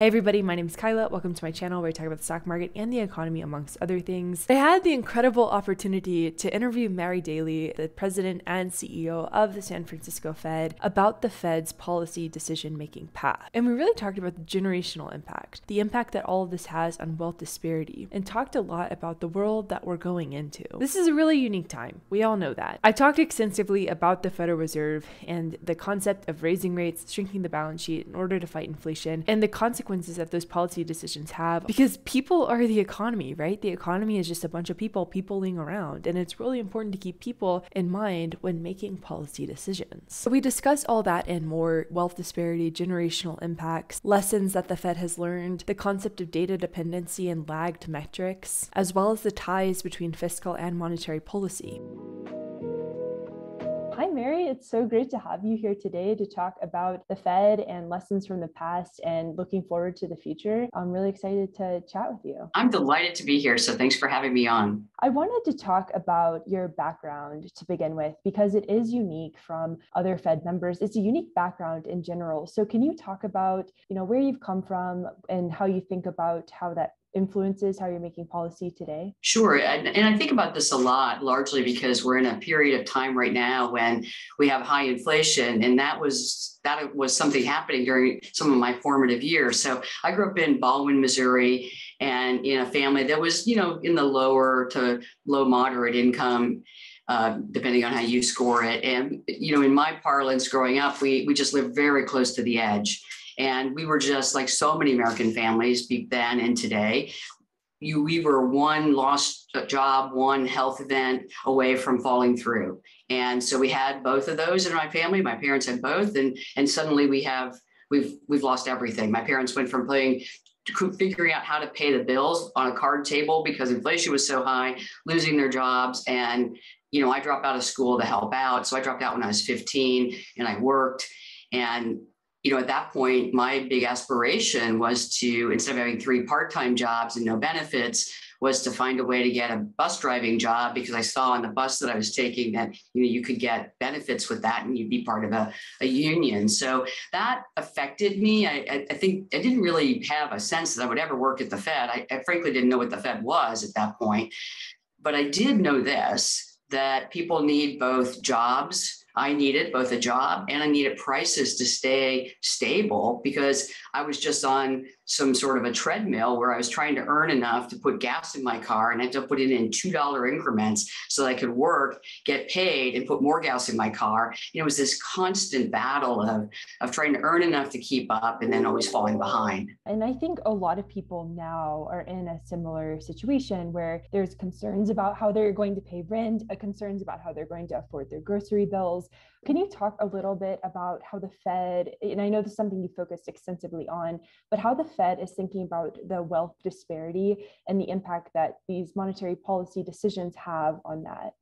Hey everybody, my name is Kyla. Welcome to my channel where I talk about the stock market and the economy amongst other things. I had the incredible opportunity to interview Mary Daly, the president and CEO of the San Francisco Fed, about the Fed's policy decision-making path. And we really talked about the generational impact, the impact that all of this has on wealth disparity, and talked a lot about the world that we're going into. This is a really unique time. We all know that. I talked extensively about the Federal Reserve and the concept of raising rates, shrinking the balance sheet in order to fight inflation, and the consequences consequences that those policy decisions have because people are the economy, right? The economy is just a bunch of people peopling around, and it's really important to keep people in mind when making policy decisions. So we discuss all that and more wealth disparity, generational impacts, lessons that the Fed has learned, the concept of data dependency and lagged metrics, as well as the ties between fiscal and monetary policy. Hi, Mary. It's so great to have you here today to talk about the Fed and lessons from the past and looking forward to the future. I'm really excited to chat with you. I'm delighted to be here. So thanks for having me on. I wanted to talk about your background to begin with because it is unique from other Fed members. It's a unique background in general. So can you talk about, you know, where you've come from and how you think about how that influences how you're making policy today? Sure. And, and, I think about this a lot, largely because we're in a period of time right now when we have high inflation. And that was that was something happening during some of my formative years. So I grew up in Ballwin, Missouri, and in a family that was, you know, in the lower to low moderate income. Uh, depending on how you score it. And, you know, in my parlance growing up, we, we just lived very close to the edge. And we were just like so many American families then and today. You, we were one lost uh, job, one health event away from falling through. And so we had both of those in my family. My parents had both, and and suddenly we have we've we've lost everything. My parents went from playing figuring out how to pay the bills on a card table because inflation was so high, losing their jobs. And, you know, I dropped out of school to help out. So I dropped out when I was 15 and I worked. And you know, at that point, my big aspiration was to, instead of having three part time jobs and no benefits, was to find a way to get a bus driving job because I saw on the bus that I was taking that you know you could get benefits with that and you'd be part of a, a union. So that affected me. I, I, think I didn't really have a sense that I would ever work at the Fed. I, I frankly didn't know what the Fed was at that point, but I did know this that people need both jobs I needed both a job and I needed prices to stay stable because I was just on some sort of a treadmill where I was trying to earn enough to put gas in my car and I had to put it in $2 increments so that I could work, get paid, and put more gas in my car. Know, it was this constant battle of, of trying to earn enough to keep up and then always falling behind. And I think a lot of people now are in a similar situation where there's concerns about how they're going to pay rent, uh, concerns about how they're going to afford their grocery bills. Can you talk a little bit about how the Fed, and I know this is something you focused extensively on, but how the Fed is thinking about the wealth disparity and the impact that these monetary policy decisions have on that?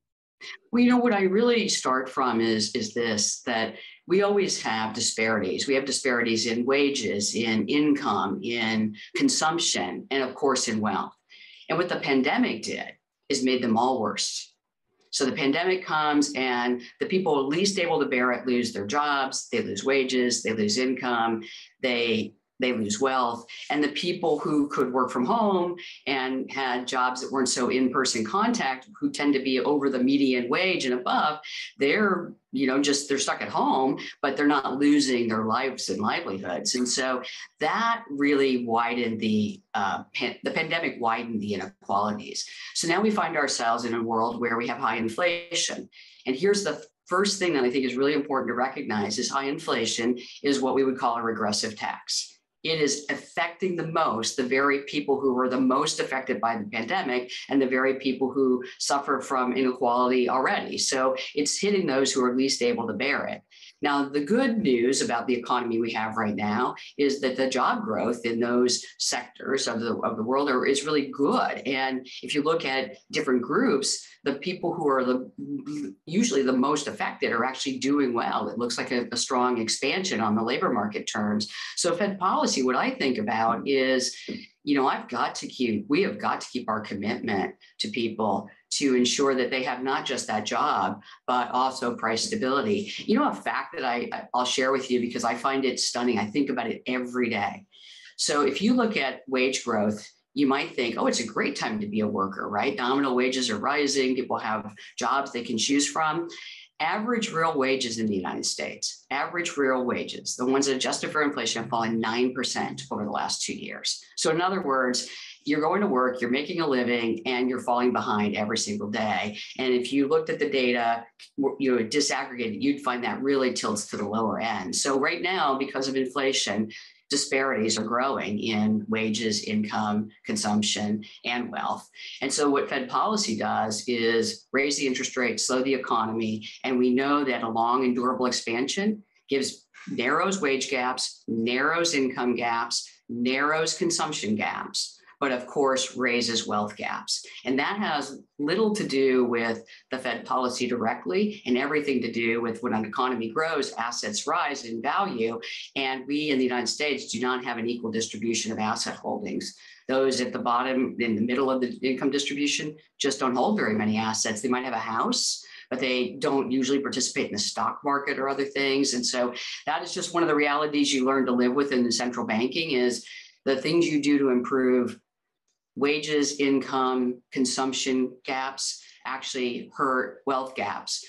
Well, you know what I really start from is is this that we always have disparities. We have disparities in wages, in income, in consumption, and of course in wealth. And what the pandemic did is made them all worse. So the pandemic comes and the people least able to bear it lose their jobs, they lose wages, they lose income, they they lose wealth. And the people who could work from home and had jobs that weren't so in person contact, who tend to be over the median wage and above, they're you know just they're stuck at home but they're not losing their lives and livelihoods. And so that really widened the uh, pan- the pandemic widened the inequalities. So now we find ourselves in a world where we have high inflation. And here's the first thing that i think is really important to recognize is high inflation is what we would call a regressive tax it is affecting the most the very people who were the most affected by the pandemic and the very people who suffer from inequality already. So it's hitting those who are least able to bear it. Now, the good news about the economy we have right now is that the job growth in those sectors of the, of the world are, is really good. And if you look at different groups, the people who are the usually the most affected are actually doing well. It looks like a, a strong expansion on the labor market terms. So Fed policy, what I think about is, you know, I've got to keep, we have got to keep our commitment to people to ensure that they have not just that job, but also price stability. You know, a fact that I, I'll share with you because I find it stunning. I think about it every day. So if you look at wage growth, you might think, oh, it's a great time to be a worker, right? Nominal wages are rising, people have jobs they can choose from. Average real wages in the United States, average real wages, the ones adjusted for inflation, have fallen 9% over the last two years. So, in other words, you're going to work, you're making a living, and you're falling behind every single day. And if you looked at the data, you know, disaggregated, you'd find that really tilts to the lower end. So right now, because of inflation, disparities are growing in wages, income, consumption, and wealth. And so, what Fed policy does is raise the interest rate, slow the economy. And we know that a long and durable expansion gives narrows wage gaps, narrows income gaps, narrows consumption gaps but of course raises wealth gaps. And that has little to do with the Fed policy directly and everything to do with when an economy grows, assets rise in value. And we in the United States do not have an equal distribution of asset holdings. Those at the bottom, in the middle of the income distribution, just don't hold very many assets. They might have a house, but they don't usually participate in the stock market or other things. And so that is just one of the realities you learn to live with in the central banking is the things you do to improve wages, income, consumption gaps actually hurt wealth gaps.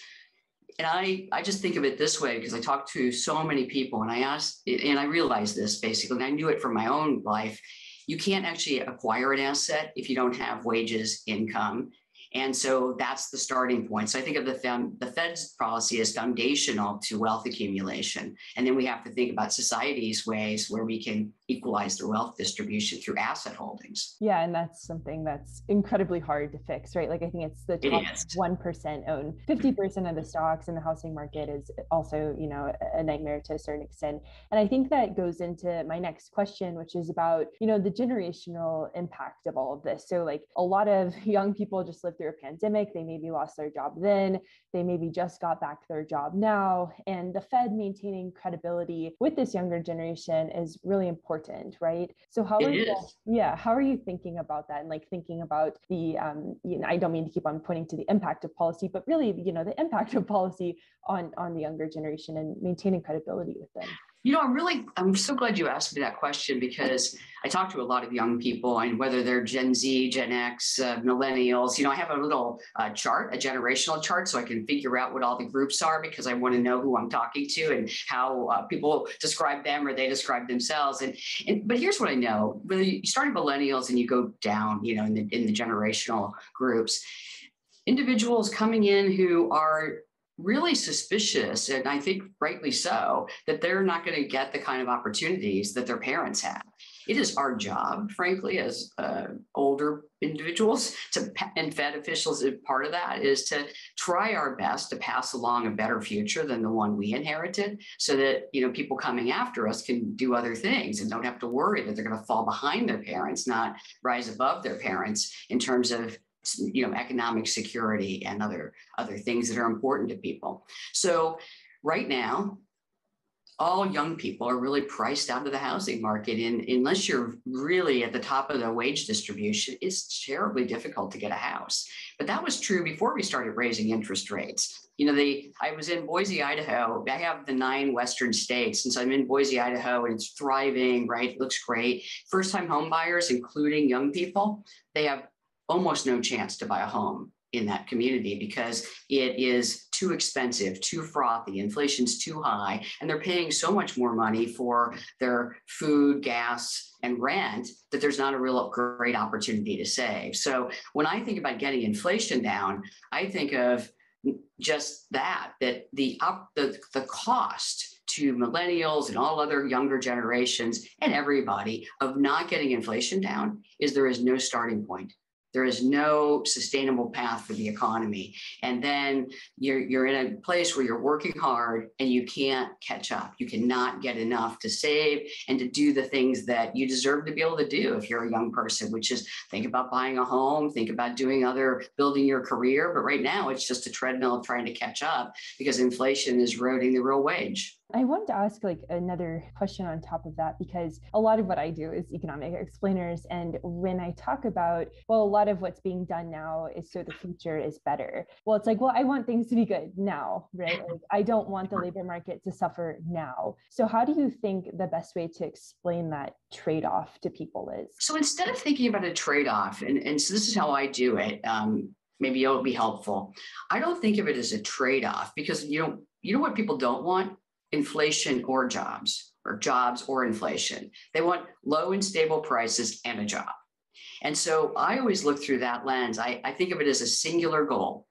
And I, I just think of it this way because I talk to so many people and I ask, and I realize this basically, and I knew it from my own life. You can't actually acquire an asset if you don't have wages, income, and so that's the starting point. So I think of the, the Fed's policy as foundational to wealth accumulation. And then we have to think about society's ways where we can equalize the wealth distribution through asset holdings. Yeah, and that's something that's incredibly hard to fix, right? Like I think it's the top one percent own fifty percent of the stocks in the housing market is also, you know, a nightmare to a certain extent. And I think that goes into my next question, which is about, you know, the generational impact of all of this. So like a lot of young people just lived through a pandemic, they maybe lost their job then, they maybe just got back their job now. And the Fed maintaining credibility with this younger generation is really important important, right? So how it are you, yeah, how are you thinking about that and like thinking about the, um, you know, I don't mean to keep on pointing to the impact of policy, but really, you know, the impact of policy on on the younger generation and maintaining credibility with them. You know, I'm really, I'm so glad you asked me that question because I talk to a lot of young people, and whether they're Gen Z, Gen X, uh, millennials, you know, I have a little uh, chart, a generational chart, so I can figure out what all the groups are because I want to know who I'm talking to and how uh, people describe them or they describe themselves. And, and but here's what I know: when you start at millennials and you go down, you know, in the in the generational groups, individuals coming in who are really suspicious, and I think rightly so, that they're not going to get the kind of opportunities that their parents had. It is our job, frankly, as uh, older individuals, to and Fed officials. Part of that is to try our best to pass along a better future than the one we inherited, so that you know people coming after us can do other things and don't have to worry that they're going to fall behind their parents, not rise above their parents in terms of you know economic security and other other things that are important to people. So right now all young people are really priced out of the housing market and unless you're really at the top of the wage distribution it's terribly difficult to get a house. But that was true before we started raising interest rates. You know the i was in boise idaho. I have the nine western states and so i'm in boise idaho and it's thriving right? It looks great. First time home buyers including young people they have almost no chance to buy a home in that community because it is too expensive, too frothy, inflation's too high, and they're paying so much more money for their food, gas, and rent that there's not a real great opportunity to save. So when I think about getting inflation down, I think of just that that the up the, the cost to millennials and all other younger generations and everybody of not getting inflation down is there is no starting point there is no sustainable path for the economy. And then you're, you're in a place where you're working hard and you can't catch up. You cannot get enough to save and to do the things that you deserve to be able to do if you're a young person, which is think about buying a home, think about doing other, building your career. But right now, it's just a treadmill of trying to catch up because inflation is eroding the real wage. I wanted to ask like another question on top of that because a lot of what I do is economic explainers. And when I talk about, well, a lot of what's being done now is so the future is better. Well, it's like, well, I want things to be good now, right? Like, I don't want the labor market to suffer now. So, how do you think the best way to explain that trade off to people is? So, instead of thinking about a trade off, and, and so this is how I do it. Um, maybe it'll be helpful. I don't think of it as a trade off because you know, you know what people don't want? Inflation or jobs, or jobs or inflation. They want low and stable prices and a job. And so I always look through that lens. I, I think of it as a singular goal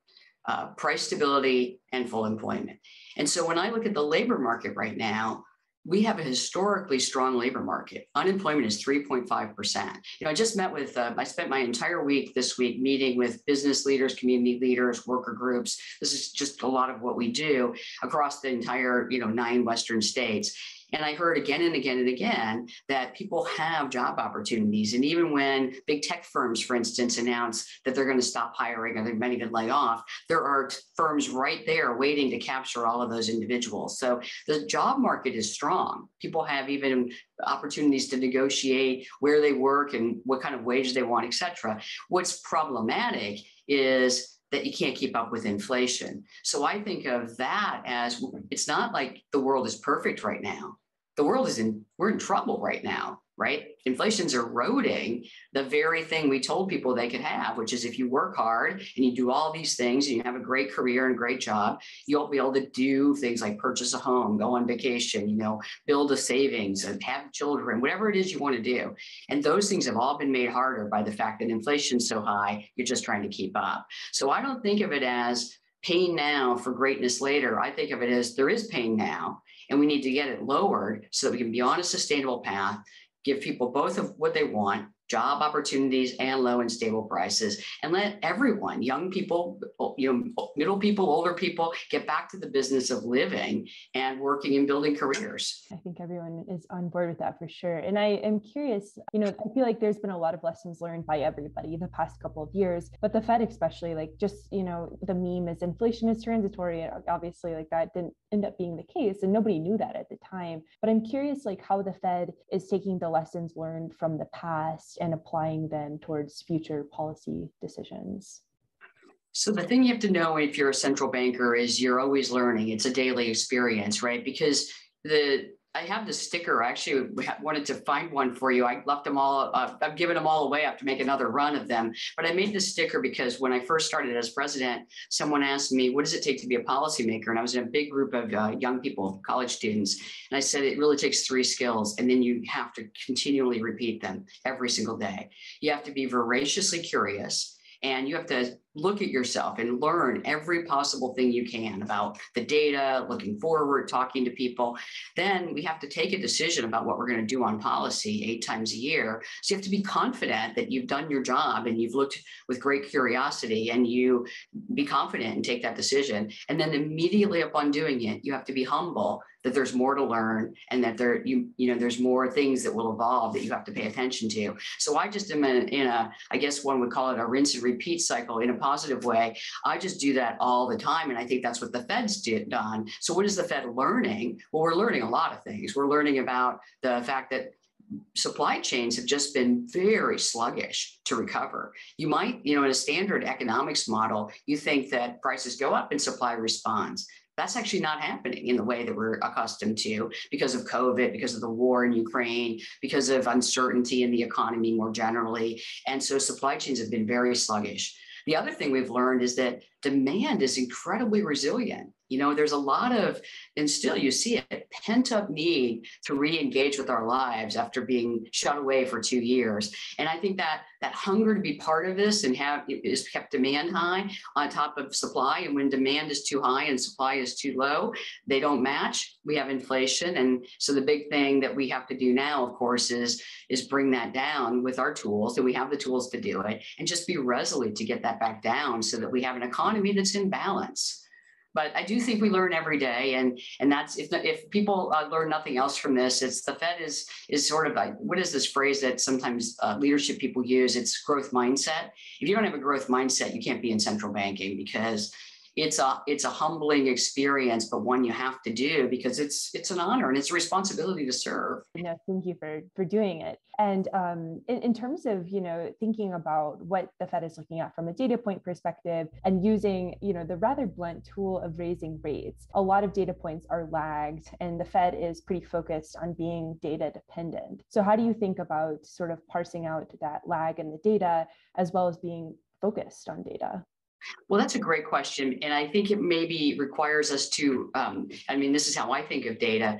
uh, price stability and full employment. And so when I look at the labor market right now, we have a historically strong labor market. Unemployment is 3.5%. You know, I just met with, uh, I spent my entire week this week meeting with business leaders, community leaders, worker groups. This is just a lot of what we do across the entire, you know, nine Western states. And I heard again and again and again that people have job opportunities. And even when big tech firms, for instance, announce that they're going to stop hiring or they might even lay off, there are firms right there waiting to capture all of those individuals. So the job market is strong. People have even opportunities to negotiate where they work and what kind of wages they want, et cetera. What's problematic is that you can't keep up with inflation. So I think of that as it's not like the world is perfect right now. The world is in, we're in trouble right now right? Inflation's eroding the very thing we told people they could have, which is if you work hard and you do all these things and you have a great career and a great job, you'll be able to do things like purchase a home, go on vacation, you know, build a savings and have children, whatever it is you want to do. And those things have all been made harder by the fact that inflation's so high, you're just trying to keep up. So I don't think of it as pain now for greatness later. I think of it as there is pain now and we need to get it lowered so that we can be on a sustainable path give people both of what they want job opportunities and low and stable prices and let everyone young people you know middle people older people get back to the business of living and working and building careers. I think everyone is on board with that for sure and i am curious you know i feel like there's been a lot of lessons learned by everybody the past couple of years but the fed especially like just you know the meme is inflation is transitory obviously like that didn't end up being the case and nobody knew that at the time but i'm curious like how the fed is taking the lessons learned from the past and applying them towards future policy decisions? So the thing you have to know if you're a central banker is you're always learning. It's a daily experience, right? Because the I have the sticker. I actually wanted to find one for you. I left them all. Uh, I've given them all away. I have to make another run of them. But I made this sticker because when I first started as president, someone asked me, "What does it take to be a policymaker?" And I was in a big group of uh, young people, college students, and I said it really takes three skills, and then you have to continually repeat them every single day. You have to be voraciously curious and you have to look at yourself and learn every possible thing you can about the data, looking forward, talking to people. Then we have to take a decision about what we're going to do on policy eight times a year. So you have to be confident that you've done your job and you've looked with great curiosity and you be confident and take that decision. And then immediately upon doing it, you have to be humble that there's more to learn and that there you you know there's more things that will evolve that you have to pay attention to so i just am in, in a i guess one would call it a rinse and repeat cycle in a positive way i just do that all the time and i think that's what the fed's did, done so what is the fed learning well we're learning a lot of things we're learning about the fact that supply chains have just been very sluggish to recover. You might, you know, in a standard economics model, you think that prices go up and supply responds. That's actually not happening in the way that we're accustomed to because of COVID, because of the war in Ukraine, because of uncertainty in the economy more generally. And so supply chains have been very sluggish. The other thing we've learned is that demand is incredibly resilient. You know, there's a lot of, and still you see it, pent up need to re engage with our lives after being shut away for two years. And I think that that hunger to be part of this and have is kept demand high on top of supply. And when demand is too high and supply is too low, they don't match. We have inflation. And so the big thing that we have to do now, of course, is, is bring that down with our tools. And we have the tools to do it and just be resolute to get that back down so that we have an economy that's in balance but I do think we learn every day, and and that's if if people uh, learn nothing else from this, it's the Fed is is sort of like what is this phrase that sometimes uh, leadership people use? It's growth mindset. If you don't have a growth mindset, you can't be in central banking because it's a it's a humbling experience, but one you have to do because it's it's an honor and it's a responsibility to serve. No, thank you for for doing it. And um, in, in terms of you know thinking about what the Fed is looking at from a data point perspective and using you know the rather blunt tool of raising rates, a lot of data points are lagged, and the Fed is pretty focused on being data dependent. So how do you think about sort of parsing out that lag in the data as well as being focused on data? Well, that's a great question. And I think it maybe requires us to, um, I mean, this is how I think of data.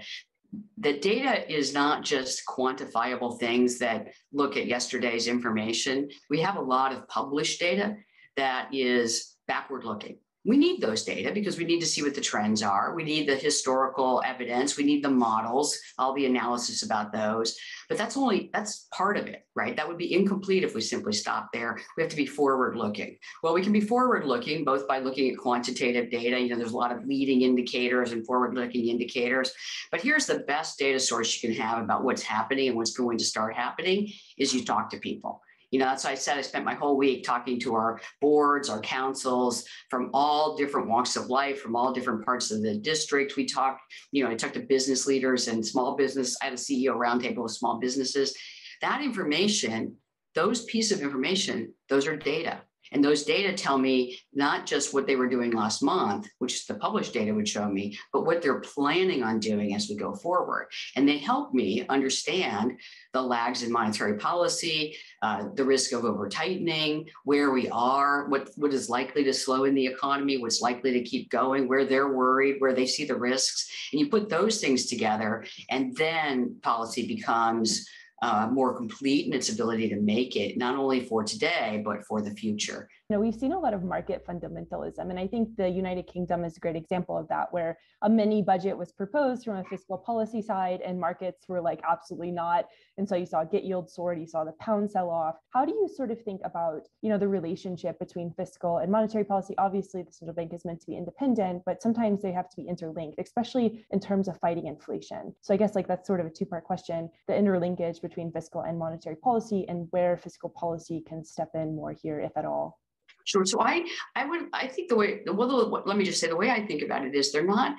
The data is not just quantifiable things that look at yesterday's information. We have a lot of published data that is backward looking we need those data because we need to see what the trends are. We need the historical evidence. We need the models, all the analysis about those. But that's only, that's part of it, right? That would be incomplete if we simply stop there. We have to be forward looking. Well, we can be forward looking both by looking at quantitative data. You know, there's a lot of leading indicators and forward looking indicators. But here's the best data source you can have about what's happening and what's going to start happening is you talk to people. You know, that's why I said I spent my whole week talking to our boards, our councils from all different walks of life, from all different parts of the district. We talked, you know, I talked to business leaders and small business. I had a CEO roundtable with small businesses. That information, those pieces of information, those are data. And those data tell me not just what they were doing last month, which the published data would show me, but what they're planning on doing as we go forward. And they help me understand the lags in monetary policy, uh, the risk of over tightening, where we are, what, what is likely to slow in the economy, what's likely to keep going, where they're worried, where they see the risks. And you put those things together, and then policy becomes uh, more complete in its ability to make it not only for today but for the future you know, we've seen a lot of market fundamentalism. And I think the United Kingdom is a great example of that, where a mini budget was proposed from a fiscal policy side and markets were like, absolutely not. And so you saw gilt yield soared, you saw the pound sell off. How do you sort of think about, you know, the relationship between fiscal and monetary policy? Obviously, the central bank is meant to be independent, but sometimes they have to be interlinked, especially in terms of fighting inflation. So I guess like that's sort of a two-part question, the interlinkage between fiscal and monetary policy and where fiscal policy can step in more here, if at all. Sure. So I, I would, I think the way, well, let me just say the way I think about it is they're not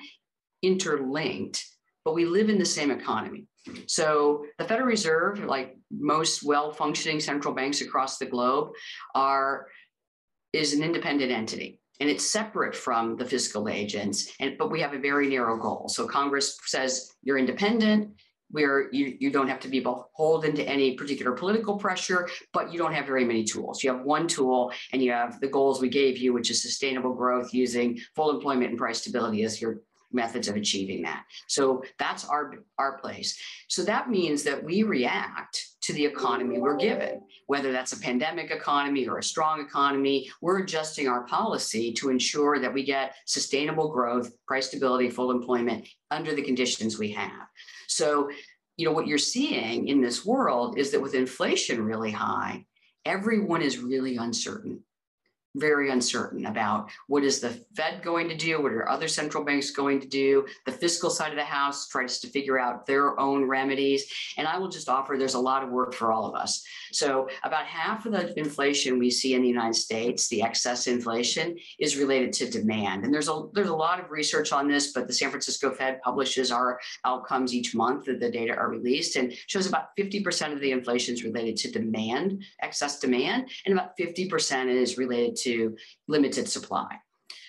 interlinked, but we live in the same economy. So the Federal Reserve, like most well-functioning central banks across the globe, are is an independent entity and it's separate from the fiscal agents and but we have a very narrow goal so congress says you're independent where you, you don't have to be beholden to any particular political pressure, but you don't have very many tools. You have one tool and you have the goals we gave you, which is sustainable growth using full employment and price stability as your methods of achieving that. So that's our, our place. So that means that we react to the economy we're given, whether that's a pandemic economy or a strong economy, we're adjusting our policy to ensure that we get sustainable growth, price stability, full employment under the conditions we have. So, you know, what you're seeing in this world is that with inflation really high, everyone is really uncertain very uncertain about what is the Fed going to do, what are other central banks going to do. The fiscal side of the house tries to figure out their own remedies. And I will just offer there's a lot of work for all of us. So about half of the inflation we see in the United States, the excess inflation, is related to demand. And there's a there's a lot of research on this, but the San Francisco Fed publishes our outcomes each month that the data are released and shows about 50% of the inflation is related to demand, excess demand, and about 50% is related to limited supply.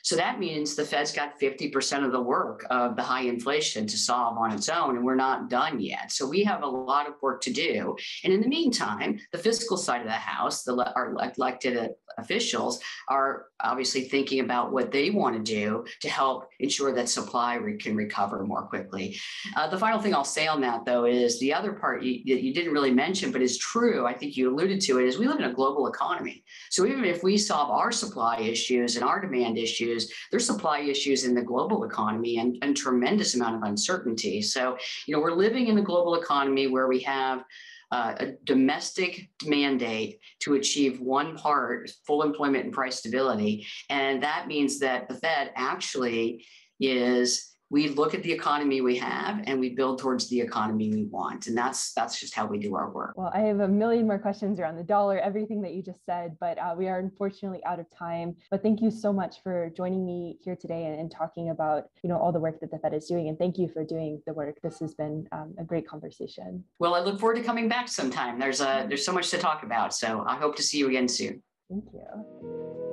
So that means the Fed's got 50% of the work of the high inflation to solve on its own, and we're not done yet. So we have a lot of work to do. And in the meantime, the fiscal side of the House, the, our elected officials, are obviously thinking about what they want to do to help ensure that supply re- can recover more quickly. Uh, the final thing I'll say on that, though, is the other part you, you didn't really mention, but is true. I think you alluded to it. Is we live in a global economy. So even if we solve our supply issues and our demand issues, there's supply issues in the global economy and, and tremendous amount of uncertainty. So you know we're living in a global economy where we have uh, a domestic mandate to achieve one part full employment and price stability. And that means that the Fed actually is we look at the economy we have and we build towards the economy we want. And that's that's just how we do our work. Well, I have a million more questions around the dollar, everything that you just said, but uh, we are unfortunately out of time. But thank you so much for joining me here today and, and, talking about you know all the work that the Fed is doing. And thank you for doing the work. This has been um, a great conversation. Well, I look forward to coming back sometime. There's a there's so much to talk about. So I hope to see you again soon. Thank you.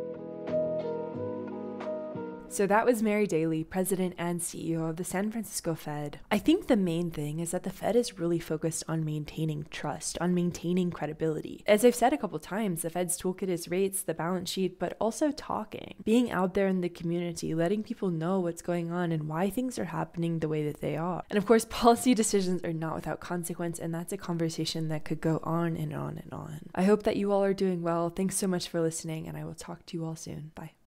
So that was Mary Daly, president and CEO of the San Francisco Fed. I think the main thing is that the Fed is really focused on maintaining trust, on maintaining credibility. As I've said a couple times, the Fed's toolkit is rates, the balance sheet, but also talking, being out there in the community, letting people know what's going on and why things are happening the way that they are. And of course, policy decisions are not without consequence, and that's a conversation that could go on and on and on. I hope that you all are doing well. Thanks so much for listening, and I will talk to you all soon. Bye.